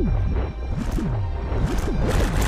Let's go.